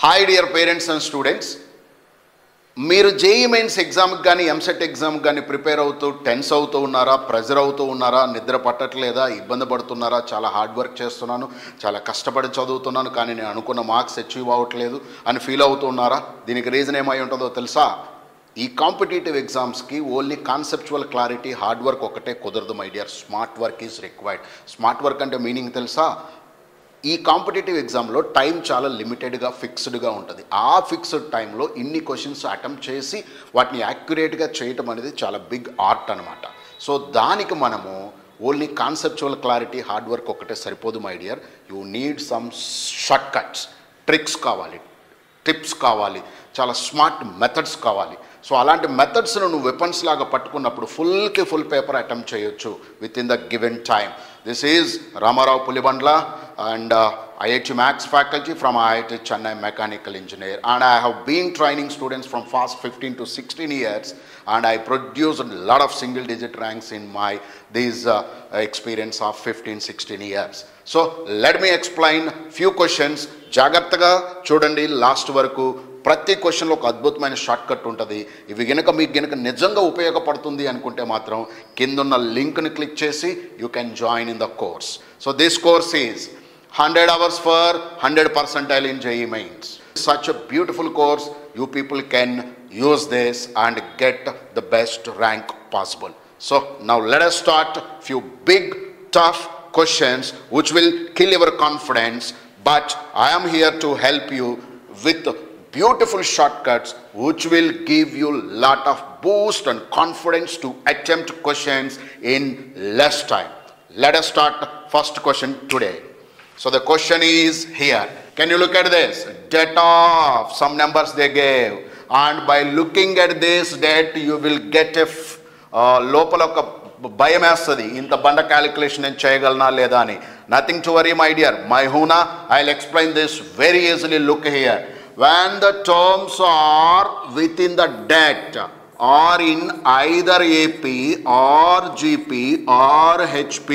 Hi dear parents and students మీరు JEE mains ఎగ్జామ్కి కానీ ఎంసెట్ ఎగ్జామ్కి కానీ ప్రిపేర్ అవుతూ టెన్స్ అవుతూ ఉన్నారా? ప్రెజర్ అవుతూ ఉన్నారా? నిద్ర పట్టట్లేదా? ఇబ్బంది పడుతున్నారా? చాలా హార్డ్ వర్క్ చేస్తున్నాను. చాలా కష్టపడి చదువుతున్నాను కానీ నేను అనుకున్న మార్క్స్ అచీవ్ అవ్వట్లేదు అని ఫీల్ అవుతున్నారా దీనికి రీజన్ ఏమై ఉంటుందో తెలుసా? ఈ కాంపిటేటివ్ ఎగ్జామ్స్కి only conceptual clarity hard work ఒకటే కుదరదు my dear smart work is required smart work అంటే మీనింగ్ తెలుసా? ఈ కాంపిటేటివ్ ఎగ్జామ్లో టైం చాలా లిమిటెడ్గా ఫిక్స్డ్గా ఉంటుంది. ఆ ఫిక్స్డ్ టైంలో ఇన్ని క్వశ్చన్స్ అటెంప్ట్ చేసి వాటిని యాక్యురేట్గా చేయటం అనేది చాలా బిగ్ ఆర్ట్ అనమాట సో దానికి మనము only conceptual clarity hard work ఒకటే సరిపోదు my dear. You need some short cuts tricks కావాలి టిప్స్ కావాలి చాలా స్మార్ట్ మెథడ్స్ కావాలి. సో అలాంటి మెథడ్స్ను నువ్వు వెపన్స్ లాగా పట్టుకున్నప్పుడు ఫుల్కి ఫుల్ పేపర్ అటెంప్ట్ చేయొచ్చు within the given time. This is Ramarao Pulibandla. And IIT maths faculty from IIT Chennai mechanical engineer and I have been training students from past fifteen to sixteen years and I produce a lot of single digit ranks in my these uh, experience of 15 16 years. So let me explain జాగ్రత్తగా చూడండి last వరకు. ప్రతి క్వశ్చన్లో ఒక అద్భుతమైన short cut ఉంటుంది. ఇవి గనుక మీకు గనుక నిజంగా ఉపయోగపడుతుంది అనుకుంటే మాత్రం కిందున్న లింక్ని క్లిక్ చేసి you can join in the course so this course is 100 hours for 100 percentile in JE mains. Such a beautiful course, you people can use this and get the best rank possible. So now let us start few big tough questions which will kill your confidence but I am here to help you with beautiful shortcuts which will give you lot of boost and confidence to attempt questions in less time. Let us start first question today. so the question is here. Can you look at this? Debt of some numbers they gave. And by looking at this debt, you will get a f- uh, లోపల ఒక భయం వేస్తుంది ఇంత బండ calculation నేను చేయగలనా లేదా అని nothing to worry my dear my హూనా I will explain this very easily look here when the terms are within the debt or in either AP or GP or HP,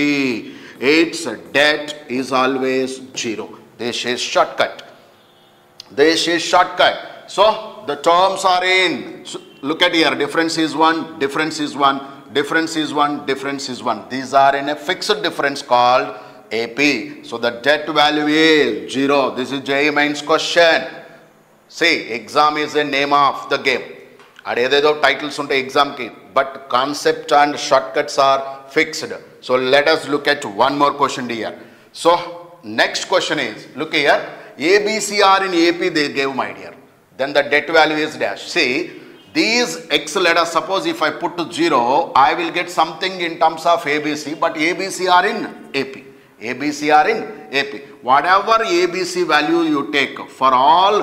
its debt is always zero. This is shortcut. This is shortcut. So the terms are in. So look at here. Difference is one. Difference is one. Difference is one. Difference is one. These are in a fixed difference called AP. So the debt value is zero. This is JE Mains question. See, exam is the name of the game. అదేదేదో titles ఉంటాయి ఎగ్జామ్కి but concept and short cuts are fixed so let us look at one more question year so next question is look year ABCR in AP they gave my dear then the debt value is dash. See, these x let us suppose if I put to 0, I will get something in terms of ABC, but ABC are in AP. ABC are in AP. Whatever ABC value you take for all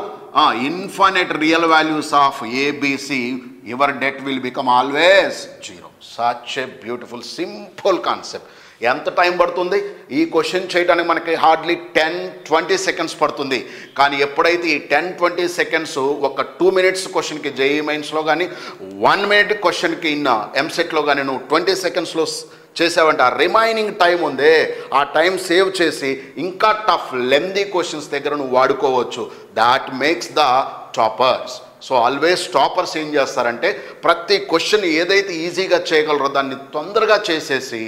infinite real values of ABC your det will become always zero such a beautiful simple concept ఎంత time పడుతుంది? ఈ question చేయడానికి మనకి hardly ten twenty seconds పడుతుంది. కానీ ఎప్పుడైతే ఈ ten twenty seconds ఒక టూ మినిట్స్ క్వశ్చన్కి జేఈ మైన్స్లో కానీ వన్ మినిట్ క్వశ్చన్కి ఇన్న ఎంసెట్లో కానీ నువ్వు ట్వంటీ సెకండ్స్లో చేసావంటే ఆ రిమైనింగ్ టైం ఉందే. ఆ టైం సేవ్ చేసి ఇంకా టఫ్ లెందీ క్వశ్చన్స్ దగ్గర నువ్వు వాడుకోవచ్చు. That makes the toppers so always toppers ఏం చేస్తారంటే ప్రతి క్వశ్చన్ ఏదైతే ఈజీగా చేయగలరో దాన్ని తొందరగా చేసేసి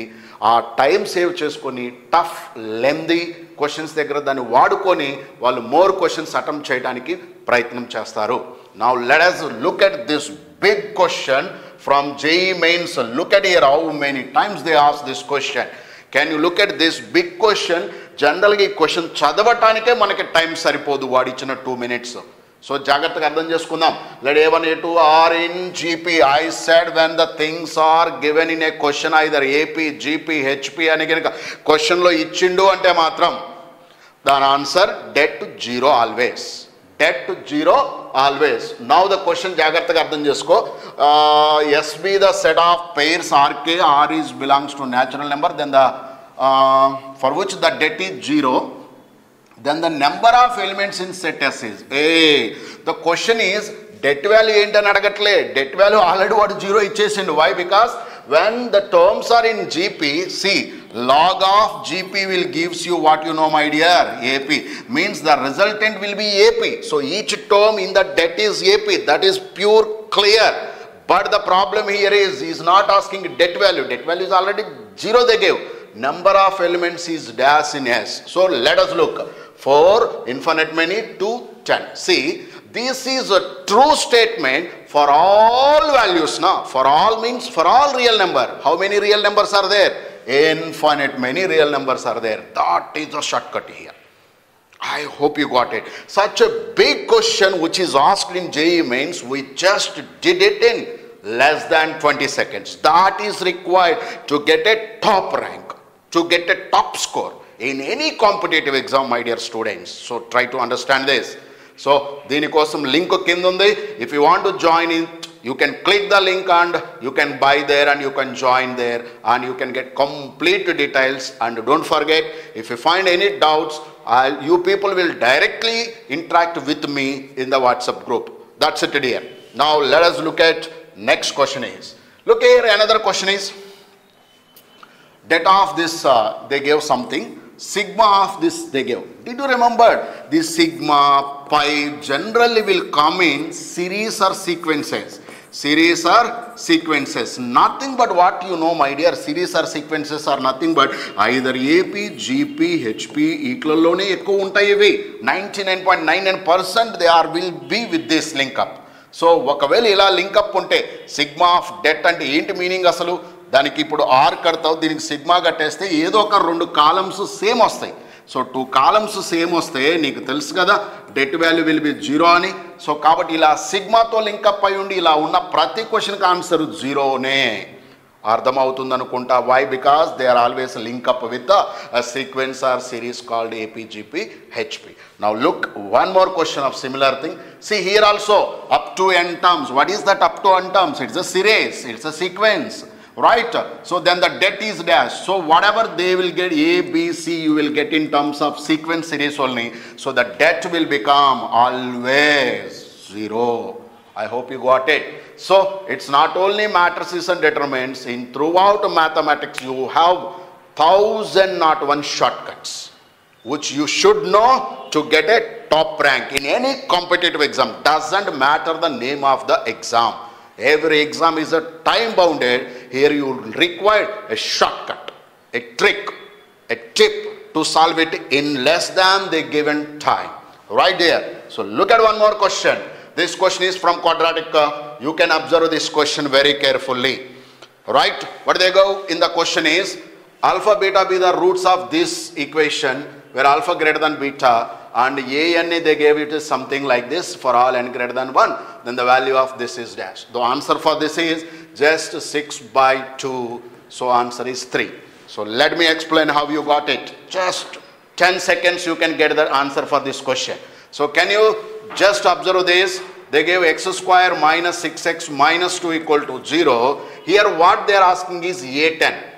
ఆ టైం సేవ్ చేసుకొని టఫ్ లెందీ క్వశ్చన్స్ దగ్గర దాన్ని వాడుకొని వాళ్ళు మోర్ క్వశ్చన్స్ అటెంప్ట్ చేయడానికి ప్రయత్నం చేస్తారు. Now let us look at this big question from JEE mains look at here how many times they as this question can you look at this big question జనరల్గా ఈ question చదవటానికే మనకి time సరిపోదు. వాడిచ్చిన two minutes so జాగ్రత్తగా అర్థం చేసుకుందాం. Let A one A two are in GP I said when the things are given in a question either AP GP HP అని కనుక క్వశ్చన్లో ఇచ్చిండు అంటే మాత్రం దాని answer det zero always det zero always now the question జాగ్రత్తగా అర్థం చేసుకో. S be the set of pairs R K R is belongs to natural number then the for which the det is zero then the number of elements in set S is a the question is det value ఏంటని అడగట్లే. Det value already వాడు zero ఇచ్చేసిండు. Why because when the terms are in gp see log of gp will gives you what you know my dear ap means the resultant will be ap so each term in the debt is ap that is pure clear. But the problem here is he's not asking debt value. Debt value is already zero they gave. Number of elements is dash in s. So let us look. For infinite many to 10 see this is a true statement for all values now for all means for all real number how many real numbers are there infinite many real numbers are there that is a shortcut here I hope you got it. Such a big question which is asked in JE mains, we just did it in less than 20 seconds. That is required to get a top rank, to get a top score in any competitive exam, my dear students. So try to understand this. So దీనికోసం link కింద ఉంది if you want to join in you can click the link and you can buy there and you can join there and you can get complete details and don't forget if you find any doubts you people will directly interact with me in the WhatsApp group that's it dear now let us look at next question is look here another question is debt of this uh, they gave something sigma of this they gave did you remember this sigma pi generally will come in series or sequences series or sequences nothing but what you know my dear series or sequences are nothing but either ap gp hp ఈట్లలోనే ఎక్కువ ఉంటాయి ఇవి ninety nine point nine nine percent they are will be with this link up so ఒకవేళ ఇలా link up ఉంటే sigma of debt అంటే ఏంటి meaning అసలు దానికి ఇప్పుడు ఆర్ కడతావు దీనికి సిగ్మా కట్టేస్తే ఏదో ఒక రెండు కాలమ్స్ సేమ్ వస్తాయి. సో టూ కాలమ్స్ సేమ్ వస్తే నీకు తెలుసు కదా det value will be zero అని. సో కాబట్టి ఇలా సిగ్మాతో లింకప్ అయి ఉండి ఇలా ఉన్న ప్రతి క్వశ్చన్కి ఆన్సర్ జీరోనే అర్థమవుతుంది అనుకుంటా? Why because they are always link up with sequence or series called AP GP HP now look one more question of similar thing see here also up to n terms what is that up to n terms it's a series it's a sequence right? So then the debt is dash so whatever they will get a b c you will get in terms of sequence series only. So the debt will become always zero. I hope you got it. So it's not only matrices and determinants. In throughout mathematics you have thousand not one shortcuts which you should know to get a top rank in any competitive exam. Doesn't matter the name of the exam. Every exam is a time bounded here you require a shortcut a trick a tip to solve it in less than the given time. Right there. So look at one more question. This question is from quadratic uh, you can observe this question very carefully. Right? What they go in the question is alpha beta be the roots of this equation where alpha greater than beta and a n they gave it is something like this for all n greater than 1 then the value of this is dash. The answer for this is just 6 by 2 so answer is 3 so let me explain how you got it just 10 seconds you can get the answer for this question so can you just observe this they gave x square minus 6x minus 2 equal to 0 here what they are asking is a10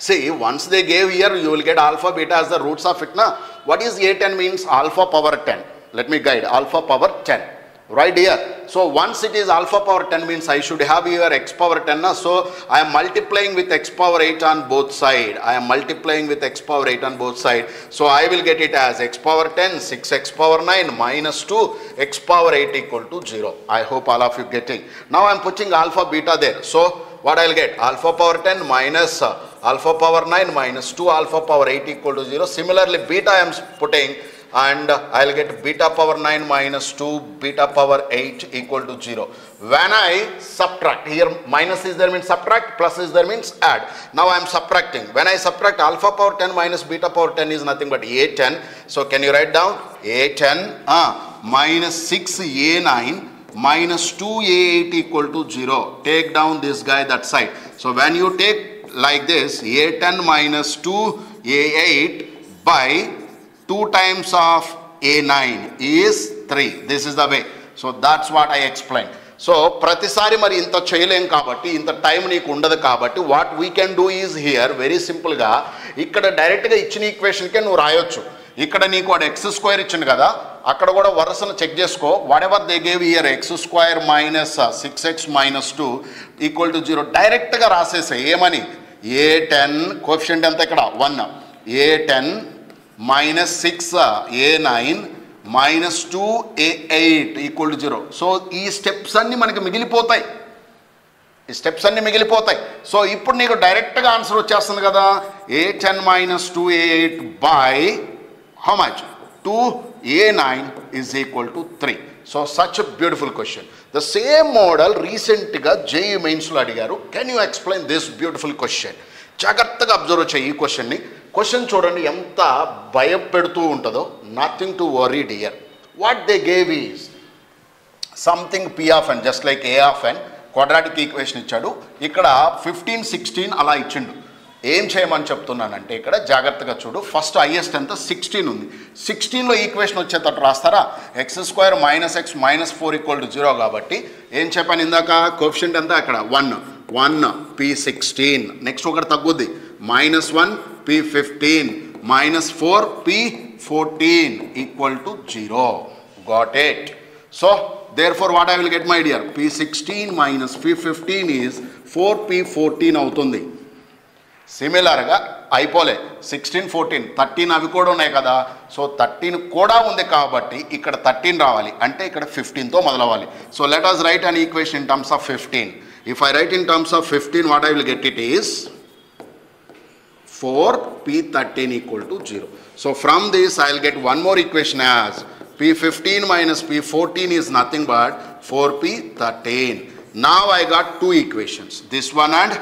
See, once they gave here, you will get alpha, beta as the roots of it. Na? What is A10 means? Alpha power 10. Let me guide. Alpha power 10. Right here. So once it is alpha power 10 means I should have here x power 10. Na? So I am multiplying with x power 8 on both side. I am multiplying with x power 8 on both side. So I will get it as x power 10, 6x power 9 minus 2, x power 8 equal to 0. I hope all of you getting. Now I am putting alpha, beta there. So what I'll get? Alpha power 10 minus uh, alpha power 9 minus 2 alpha power 8 equal to 0. Similarly, beta I am putting and I'll get beta power 9 minus 2 beta power 8 equal to 0. When I subtract, here minus is there means subtract, plus is there means add. Now I am subtracting. When I subtract alpha power 10 minus beta power 10 is nothing but A10. So can you write down? A10 uh, minus 6A9 minus 2a8 equal to 0. Take down this guy that side. So when you take like this, a10 minus 2a8 by 2 times of a9 is 3. This is the way. So that's what I explain so ప్రతిసారి మరి ఇంత చేయలేం కాబట్టి ఇంత time నీకు ఉండదు కాబట్టి what we can do is here very సింపుల్గా ఇక్కడ డైరెక్ట్గా ఇచ్చిన ఈక్వేషన్కే నువ్వు రాయొచ్చు ఇక్కడ నీకు వాడు ఎక్స్ స్క్వేర్ ఇచ్చిండు కదా అక్కడ కూడా వరుసను చెక్ చేసుకో whatever they gave here x square minus six x minus two equal to zero డైరెక్ట్గా రాసేసాయి ఏమని ఏ టెన్ కోఫిషియంట్ ఎంత ఇక్కడ? One a ten minus six a nine minus two a eight equal to zero so ఈ steps అన్నీ మనకి మిగిలిపోతాయి. ఈ steps అన్నీ మిగిలిపోతాయి. సో ఇప్పుడు నీకు డైరెక్ట్గా ఆన్సర్ వచ్చేస్తుంది కదా. A ten minus two a eight by how much two a nine is equal to three so such beautiful question the same model రీసెంట్గా జేఈ మెయిన్స్లో అడిగారు. Can you explain this beautiful question జాగ్రత్తగా observe చేయి ఈ క్వశ్చన్ని question చూడండి ఎంత భయపెడుతూ ఉంటుందో. Nothing to worry dear what they gave is something p of n just like a of n quadratic equation ఇచ్చాడు. ఇక్కడ ఫిఫ్టీన్ సిక్స్టీన్ అలా ఇచ్చిండు. ఏం చేయమని చెప్తున్నానంటే ఇక్కడ జాగ్రత్తగా చూడు. ఫస్ట్ హైయెస్ట్ ఎంత? సిక్స్టీన్ ఉంది. సిక్స్టీన్లో ఈక్వేషన్ వచ్చేటట్టు రాస్తారా? X square minus x minus four equal to zero కాబట్టి ఏం చెప్పాను ఇందాక? కోఫిషియంట్ ఎంత? అక్కడ one one p sixteen next ఒకటి తగ్గుద్ది. Minus one p fifteen minus four p fourteen equal to zero got it so therefore what I will get my dear? P16 minus P15 is 4P14 అవుతుంది. సిమిలర్గా అయిపోలే. Sixteen fourteen thirteen అవి కూడా ఉన్నాయి కదా. So thirteen కూడా ఉంది కాబట్టి ఇక్కడ థర్టీన్ రావాలి. అంటే ఇక్కడ ఫిఫ్టీన్తో మొదలవ్వాలి. So let us write an equation in terms of fifteen if I write in terms of fifteen what I will get it is 4p13 equal to 0. So from this I will get one more equation as p15 minus p14 is nothing but 4p13. Now I got two equations, this one and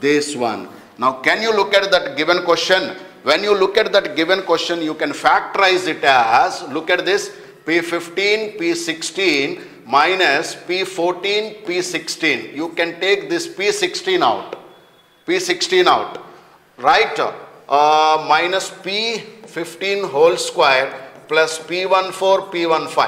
this one. Now can you look at that given question? When you look at that given question, you can factorize it as, look at this, p15, p16 minus p14, p16. You can take this p16 out. P16 out. Right? Uh, minus P15 whole square plus P14, P15.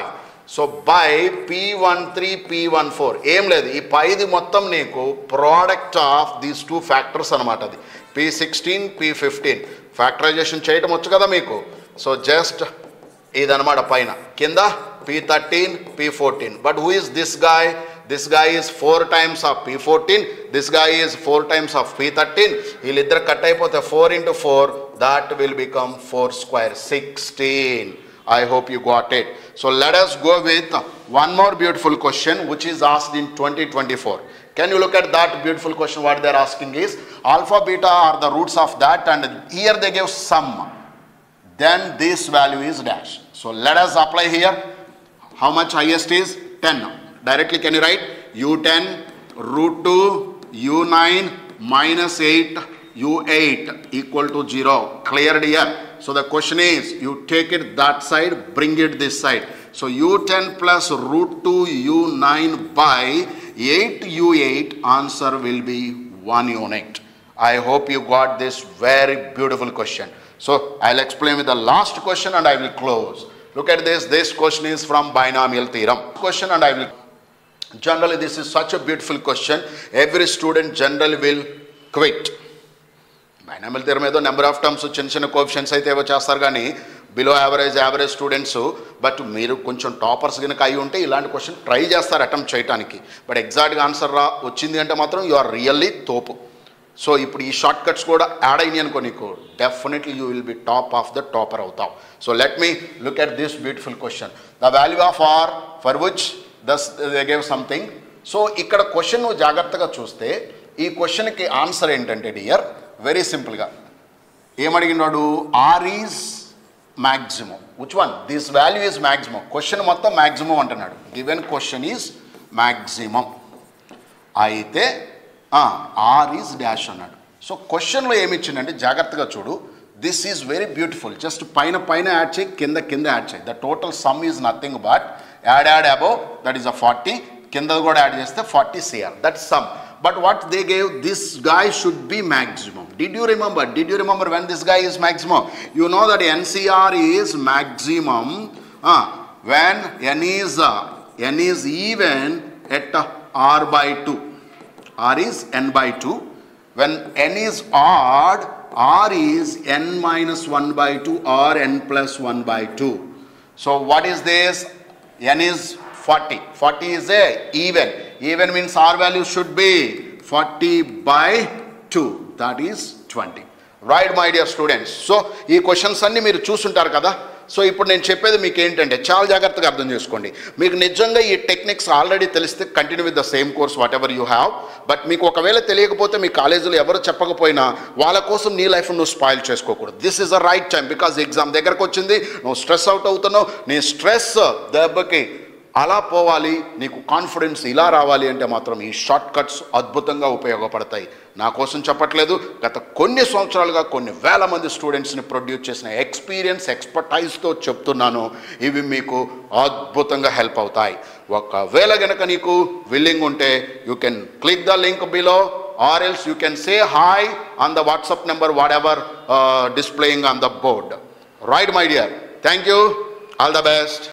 So by p one three p one four ఏం లేదు ఈ పైది మొత్తం నీకు product of these two factors అనమాట అది. P sixteen p fifteen factorization చేయటం వచ్చు కదా మీకు. సో జస్ట్ ఇదనమాట పైన. కింద p thirteen p fourteen but who is this guy This guy is four times of P fourteen this guy is four times of P thirteen వీళ్ళిద్దరు cut అయిపోతే four into four that will become four square sixteen I hope you got it. So let us go with one more beautiful question which is asked in 2024. Can you look at that beautiful question? What they are asking is alpha, beta are the roots of that and here they give sum. Then this value is dash. So let us apply here. How much highest is? 10. Directly can you write? U10 root 2 U9 minus 8 U8 equal to 0. Cleared here. So the question is, you take it that side, bring it this side. So U10 plus root 2 U9 by 8 U8, answer will be 1 unit. I hope you got this very beautiful question. So I'll explain with the last question and I will close. Look at this. This question is from binomial theorem. Question and I will. Generally, this is such a beautiful question. Every student generally will quit. Binomial theorem ఏదో number of terms చిన్న చిన్న coefficients అయితే ఏవో చేస్తారు కానీ below average average students but మీరు కొంచెం toppers కనుక అయి ఉంటే ఇలాంటి క్వశ్చన్ ట్రై చేస్తారు అటెంప్ట్ చేయడానికి బట్ ఎగ్జాక్ట్గా ఆన్సర్ రా వచ్చింది అంటే మాత్రం యు ఆర్ రియల్లీ తోపు. సో ఇప్పుడు ఈ షార్ట్ కట్స్ కూడా యాడ్ అయినాయి అనుకో నీకు. Definitely you will be top of the topper అవుతావు. So let me look at this beautiful question the value of r for which this they gave something so ఇక్కడ question నువ్వు జాగ్రత్తగా చూస్తే ఈ క్వశ్చన్కి ఆన్సర్ ఏంటంటే డియర్ వెరీ సింపుల్గా ఏమడిగినాడు r is maximum which one this value is maximum question మొత్తం maximum అంటున్నాడు. గివెన్ క్వశ్చన్ ఈజ్ మ్యాక్సిమం అయితే ఆర్ ఈజ్ డాష్ అన్నాడు. సో క్వశ్చన్లో ఏమి ఇచ్చిందంటే జాగ్రత్తగా చూడు. This is very beautiful just పైన పైన యాడ్ చేయి కింద కింద యాడ్ చేయి. The total sum is nothing but add add above that is a forty కింద కూడా యాడ్ చేస్తే forty CR that sum but what they gave this guy should be maximum did you remember did you remember when this guy is maximum you know that ncr is maximum uh, when n is uh, n is even at uh, r by 2 r is n by 2 when n is odd r is n minus 1 by 2 or n plus 1 by 2 so what is this N is 40 40 is a even even means r value should be 40 by 2 that is 20 right my dear students so ఈ questions అన్ని మీరు చూసుంటారు కదా so ఇప్పుడు నేను చెప్పేది మీకు ఏంటంటే చాలా జాగ్రత్తగా అర్థం చేసుకోండి. మీకు నిజంగా ఈ టెక్నిక్స్ ఆల్రెడీ తెలిస్తే continue with the same course whatever you have but మీకు ఒకవేళ తెలియకపోతే మీ కాలేజీలో ఎవరు చెప్పకపోయినా వాళ్ళ కోసం నీ లైఫ్ నువ్వు స్పాయిల్ చేసుకోకూడదు. This is a right time because exam దగ్గరకు వచ్చింది నువ్వు స్ట్రెస్ అవుట్ అవుతున్నావు. నీ స్ట్రెస్ దెబ్బకి అలా పోవాలి నీకు కాన్ఫిడెన్స్ ఇలా రావాలి అంటే మాత్రం ఈ షార్ట్ కట్స్ అద్భుతంగా ఉపయోగపడతాయి. నా కోసం చెప్పట్లేదు గత కొన్ని సంవత్సరాలుగా కొన్ని వేల మంది స్టూడెంట్స్ని ప్రొడ్యూస్ చేసిన ఎక్స్పీరియన్స్ ఎక్స్పర్టైజ్తో చెప్తున్నాను. ఇవి మీకు అద్భుతంగా హెల్ప్ అవుతాయి. ఒకవేళ గనక నీకు విల్లింగ్ ఉంటే you can click the link below or else you can say hi on the WhatsApp number whatever displaying on the board right my dear thank you all the best